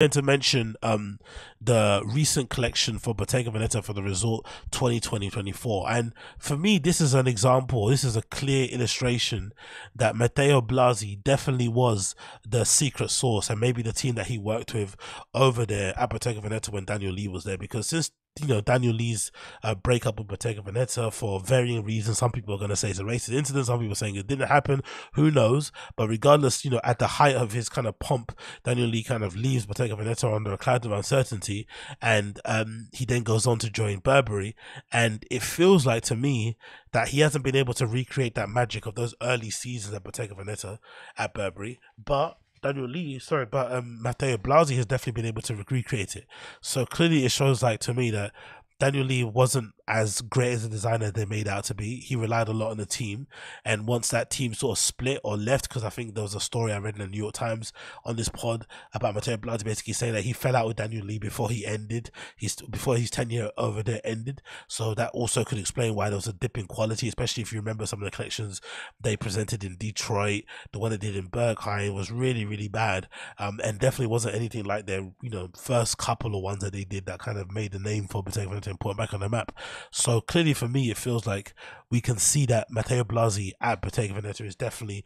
Then to mention um, the recent collection for Bottega Veneta for the resort 2020-24 and for me this is an example. This is a clear illustration that Matthieu Blazy definitely was the secret source and maybe the team that he worked with over there at Bottega Veneta when Daniel Lee was there. Because since you know Daniel Lee's uh, breakup with Bottega Veneta for varying reasons. Some people are going to say it's a racist incident. Some people are saying it didn't happen. Who knows? But regardless, you know, at the height of his kind of pomp, Daniel Lee kind of leaves Bottega Veneta under a cloud of uncertainty, and um, he then goes on to join Burberry. And it feels like to me that he hasn't been able to recreate that magic of those early seasons at Bottega Veneta at Burberry, but Daniel Lee, sorry, but um, Matthieu Blazy has definitely been able to recreate it. So clearly, it shows like to me that Daniel Lee wasn't as great as a designer they made out to be. He relied a lot on the team, and once that team sort of split or left, because I think there was a story I read in the New York Times on this pod about Matthieu Blazy basically saying that he fell out with Daniel Lee before he ended his before his tenure over there ended. So that also could explain why there was a dip in quality, especially if you remember some of the collections they presented in Detroit. The one they did in Berghain was really really bad, um, and definitely wasn't anything like their you know first couple of ones that they did that kind of made the name for Bottega and put him back on the map. So clearly for me, it feels like we can see that Matthieu Blazy at Bottega Veneta is definitely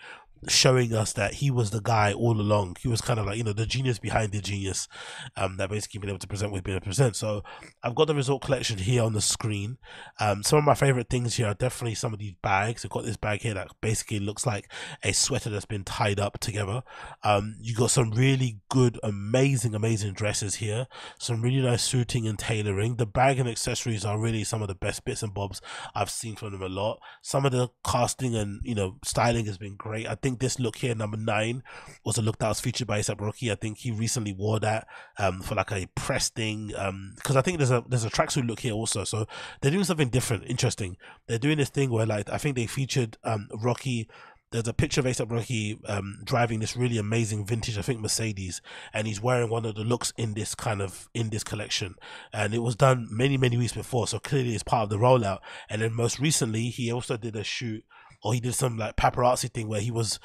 showing us that he was the guy all along. He was kind of like, you know, the genius behind the genius um, that basically been able to present he's been able to present. So I've got the result collection here on the screen. Um, some of my favorite things here are definitely some of these bags. I've got this bag here that basically looks like a sweater that's been tied up together. Um, you've got some really good, amazing, amazing dresses here. Some really nice suiting and tailoring. The bag and accessories are really some of the best bits and bobs I've seen from them a lot. Some of the casting and, you know, styling has been great. I think think this look here, number nine, was a look that was featured by ASAP Rocky. I think he recently wore that um, for like a press thing. Because um, I think there's a there's a tracksuit look here also. So they're doing something different, interesting. They're doing this thing where like I think they featured um, Rocky there's a picture of ASAP Rocky um, driving this really amazing vintage, I think Mercedes, and he's wearing one of the looks in this kind of in this collection, and it was done many many weeks before, so clearly it's part of the rollout. And then most recently, he also did a shoot or he did some like paparazzi thing where he was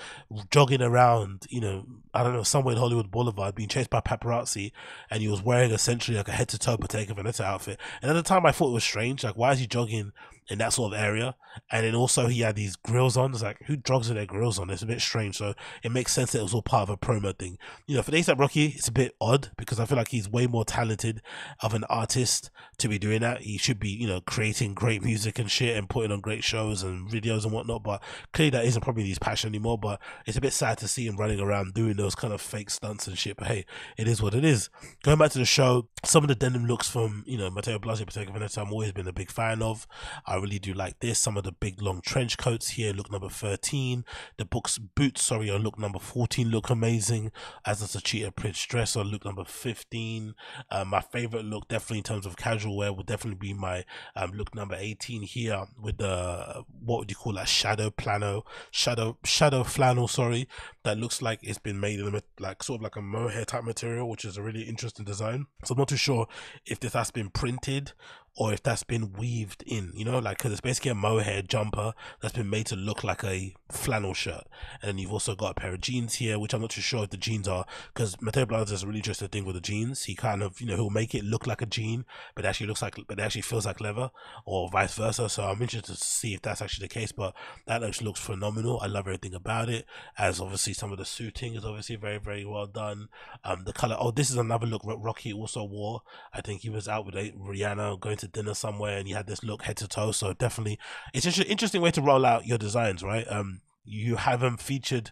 jogging around, you know, I don't know, somewhere in Hollywood Boulevard, being chased by paparazzi, and he was wearing essentially like a head to toe Bottega Veneta outfit. And at the time, I thought it was strange, like why is he jogging in that sort of area. And then also he had these grills on. It's like who drugs with their grills on? It's a bit strange. So it makes sense that it was all part of a promo thing. You know, for ASAP Rocky, it's a bit odd because I feel like he's way more talented of an artist to be doing that. He should be, you know, creating great music and shit and putting on great shows and videos and whatnot. But clearly that isn't probably his passion anymore. But it's a bit sad to see him running around doing those kind of fake stunts and shit. But hey, it is what it is. Going back to the show, some of the denim looks from, you know, Matthieu Blazy, Bottega Veneta, I'm always been a big fan of. I I really do like this. Some of the big long trench coats here look number 13. The books boots, sorry, on look number 14 look amazing. As does a cheetah print dress on look number 15. Uh, my favorite look, definitely in terms of casual wear, would definitely be my um, look number 18 here with the what would you call that shadow plano, shadow shadow flannel, sorry, that looks like it's been made in a like sort of like a mohair type material, which is a really interesting design. So I'm not too sure if this has been printed or if that's been weaved in, you know, like because it's basically a mohair jumper that's been made to look like a flannel shirt. And then you've also got a pair of jeans here, which I'm not too sure if the jeans are because Matthieu does a really interesting thing with the jeans. He kind of, you know, he'll make it look like a jean, but actually looks like, but it actually feels like leather, or vice versa. So I'm interested to see if that's actually the case. But that actually looks phenomenal. I love everything about it. As obviously some of the suiting is obviously very, very well done. Um, the color. Oh, this is another look Rocky also wore. I think he was out with Rihanna going to to dinner somewhere and you had this look head to toe. So definitely, it's just an interesting way to roll out your designs, right? Um, you have them featured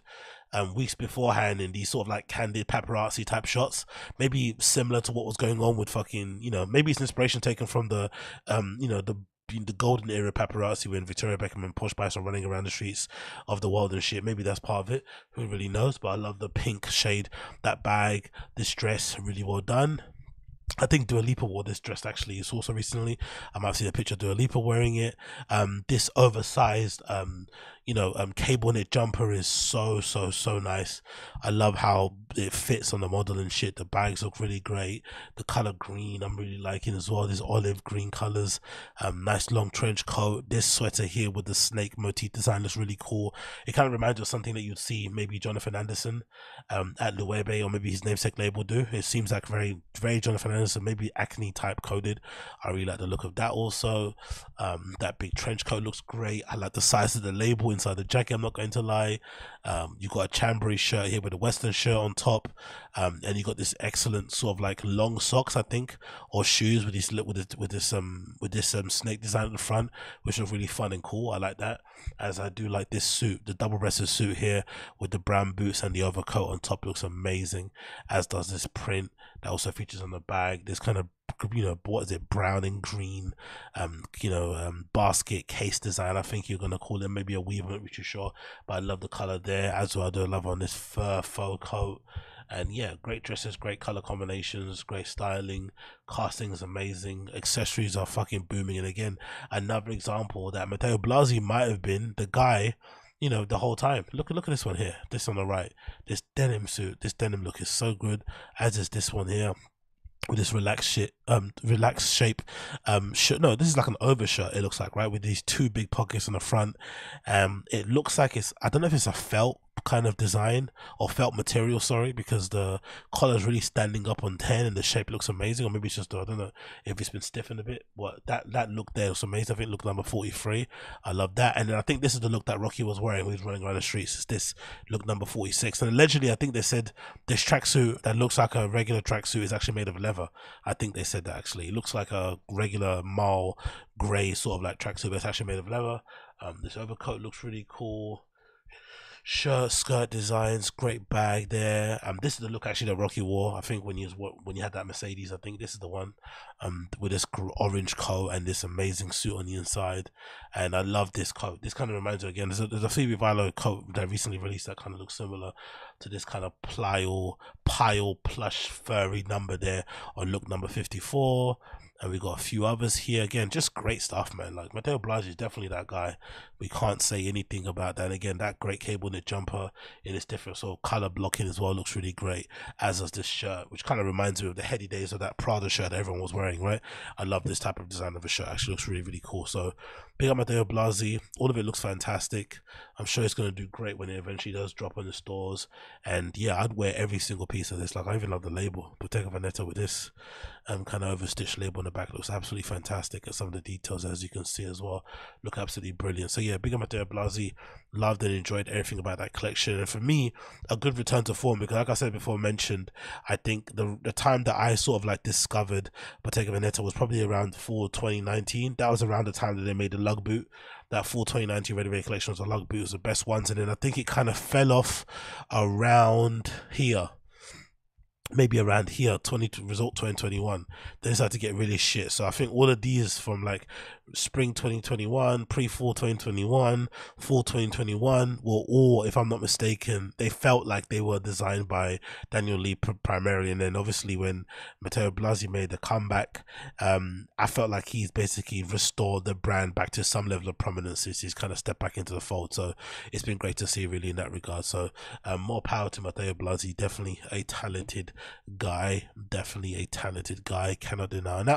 um, weeks beforehand in these sort of like candid paparazzi type shots, maybe similar to what was going on with fucking, you know, maybe it's inspiration taken from the, um, you know, the the golden era paparazzi when Victoria Beckham and Posh Spice are running around the streets of the world and shit. Maybe that's part of it. Who really knows? But I love the pink shade, that bag, this dress, really well done. I think Dua Lipa wore this dress actually. It's also recently. I might see a picture of Dua Lipa wearing it. Um, this oversized, um, you know, um, cable knit jumper is so so so nice. I love how it fits on the model and shit. The bags look really great. The color green I'm really liking as well. These olive green colors. Um, nice long trench coat. This sweater here with the snake motif design looks really cool. It kind of reminds you of something that you'd see maybe Jonathan Anderson um, at Loewe or maybe his namesake label do. It seems like very very Jonathan Anderson, maybe acne type coded. I really like the look of that also. Um, that big trench coat looks great. I like the size of the label inside the jacket. I'm not going to lie. Um, you got a Chambray shirt here with a Western shirt on top, um, and you got this excellent sort of like long socks, I think, or shoes with this with this with this um with this um snake design at the front, which are really fun and cool. I like that, as I do like this suit, the double breasted suit here with the brown boots and the overcoat on top looks amazing. As does this print also features on the bag. This kind of you know what is it brown and green um you know um basket case design i think you're gonna call it maybe a weave which is sure but i love the color there as well i do love on this fur faux coat and yeah great dresses great color combinations great styling casting is amazing accessories are fucking booming and again another example that matthieu blazy might have been the guy you know the whole time look look at this one here this on the right this denim suit this denim look is so good as is this one here with this relaxed shit, um, relaxed shape, um, shirt. No, this is like an overshirt. It looks like right with these two big pockets on the front. Um, it looks like it's. I don't know if it's a felt kind of design or felt material sorry because the collar is really standing up on 10 and the shape looks amazing. Or maybe it's just i don't know if it's been stiffened a bit but that that look there was amazing. I think look number 43 i love that. And then i think this is the look that rocky was wearing when he was running around the streets it's this look number 46 and allegedly i think they said this tracksuit that looks like a regular tracksuit is actually made of leather. I think they said that actually. It looks like a regular mall gray sort of like tracksuit but it's actually made of leather. Um this overcoat looks really cool shirt, skirt designs, great bag there. Um, this is the look actually that Rocky wore. I think when you when you had that Mercedes, I think this is the one, um, with this orange coat and this amazing suit on the inside. And I love this coat. This kind of reminds me again. There's a, there's a Phoebe Philo coat that recently released that kind of looks similar to this kind of pile pile plush furry number there on look number fifty four and we got a few others here. Again just great stuff man. Like Matthieu Blazy is definitely that guy. We can't say anything about that. And again that great cable knit jumper in its different sort of color blocking as well looks really great as does this shirt which kind of reminds me of the heady days of that Prada shirt that everyone was wearing right? I love this type of design of a shirt. Actually looks really really cool. So big up Matthieu Blazy all of it looks fantastic. I'm sure it's going to do great when it eventually does drop on the stores. And yeah I'd wear every single piece of this. Like I even love the label. Bottega Veneta with this um, kind of overstitched label the back looks absolutely fantastic and some of the details as you can see as well look absolutely brilliant. So yeah big up Matthieu Blazy. Loved and enjoyed everything about that collection. And for me a good return to form because like I said before mentioned I think the the time that I sort of like discovered Bottega Veneta was probably around fall 2019 that was around the time that they made the lug boot. That full 2019 ready made collection was the lug boot. Was the best ones. And then I think it kind of fell off around here maybe around here 20 result 2021 they decided to get really shit. So i think all of these from like spring 2021 pre-fall 2021 fall 2021 were all if i'm not mistaken they felt like they were designed by daniel lee primarily. And then obviously when matthieu blazy made the comeback um i felt like he's basically restored the brand back to some level of prominence. Since he's kind of stepped back into the fold. So it's been great to see really in that regard. So um, more power to matthieu blazy. Definitely a talented guy, definitely a talented guy, cannot deny. And that